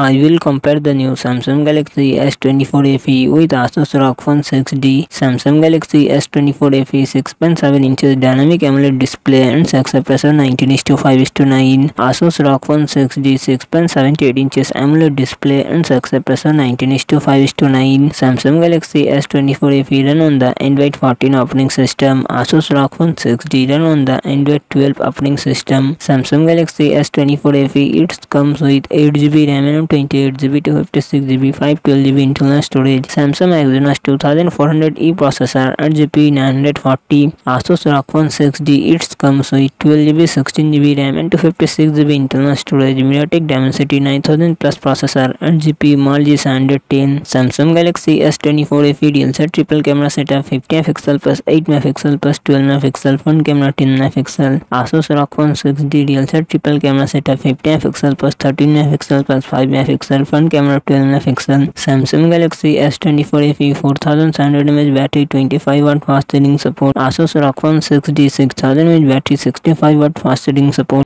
I will compare the new Samsung Galaxy S24 FE with Asus ROG Phone 6D. Samsung Galaxy S24 FE 6.7 inches dynamic AMOLED display and aspect ratio 19:5:9. Asus ROG Phone 6D 6.78 inches AMOLED display and aspect ratio 19:5:9. Samsung Galaxy S24 FE run on the Android 14 operating system. Asus ROG Phone 6D run on the Android 12 operating system. Samsung Galaxy S24 FE it comes with 8GB RAM and 28GB to 56GB 512GB internal storage Samsung Exynos 2400E processor 8GB 940 Asus ROG Phone 6D it comes with 12GB 16GB RAM and 256GB internal storage MediaTek Dimensity 9000 plus processor 8GB Mali G710 Samsung Galaxy S24 FE dual set triple camera setup 50 MP plus 8 MP plus 12 MP front camera 10 MP Asus ROG Phone 6D dual set triple camera setup 50 MP plus 13 MP plus 5 megapixel front camera 12 megapixel Samsung Galaxy S twenty four F four thousand hundred M H battery twenty five watt fast charging support Asus ROG phone six D six thousand M H battery sixty five watt fast charging support